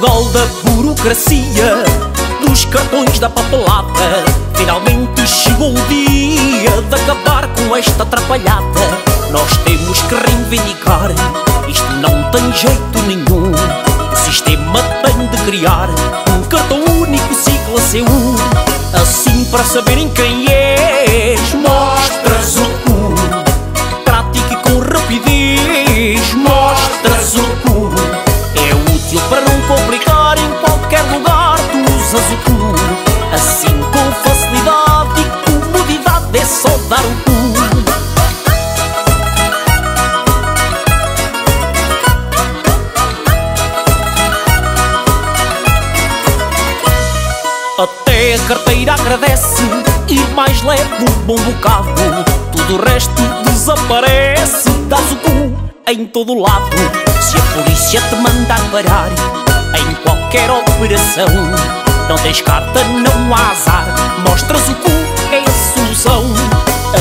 da burocracia Dos cartões da papelada. Finalmente chegou o dia De acabar com esta atrapalhada. Nós temos que reivindicar Isto não tem jeito nenhum. O sistema tem de criar Um cartão único sigla C1 Assim para saberem quem és Mostras o cu. Prático e com rapidez Mostras o cu. É útil para tu usas o cu Assim com facilidade e comodidade É só dar o cu Até a carteira agradece e mais leve um bom bocado. Tudo o resto desaparece, dás o cu em todo lado. Se a polícia te mandar parar em qualquer operação, não tens carta, não há azar. Mostras o cu, é a solução.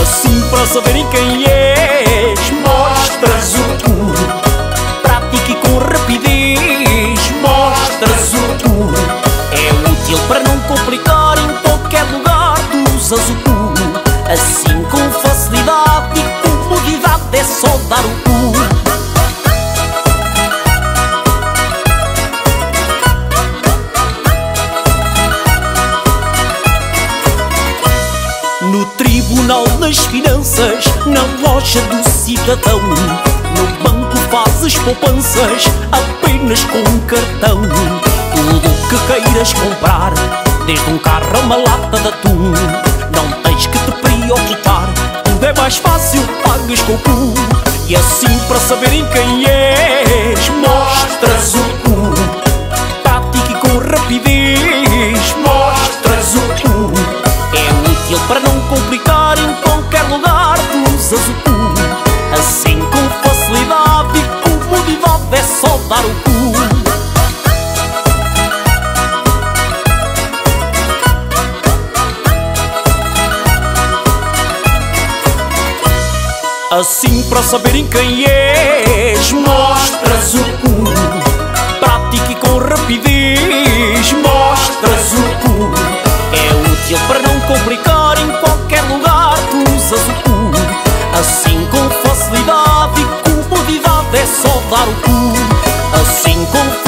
Assim para saberem quem és, mostras o cu. Prático e com rapidez, mostras o cu. É útil para não complicar em qualquer lugar tu usas o cu Assim com facilidade das Finanças, na loja do cidadão. No banco fazes poupanças apenas com um cartão. Tudo o que queiras comprar, desde um carro a uma lata de atum. Não tens que te preocupar, tudo é mais fácil, pagas com o cu. E assim para saberem quem és, mostras o cu. Prático e com rapidez, complicar em qualquer lugar o cu Assim com facilidade comodidade é só dar o cu. Assim para saberem quem és Mostras o cu dar o cu, assim como